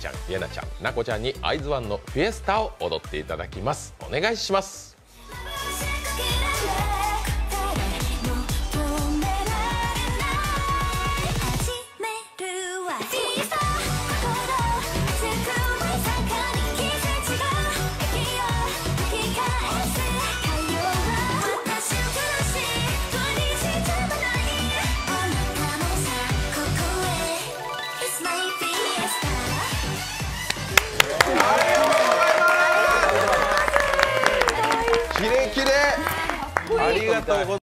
ちゃん、イエナちゃん、なこちゃんにアイズワンのフィエスタを踊っていただきます。お願いします。キレキレ。